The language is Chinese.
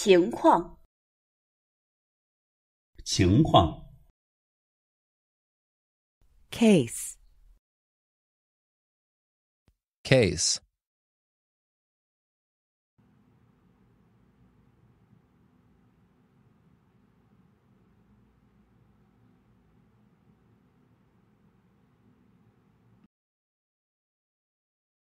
情况情况 case case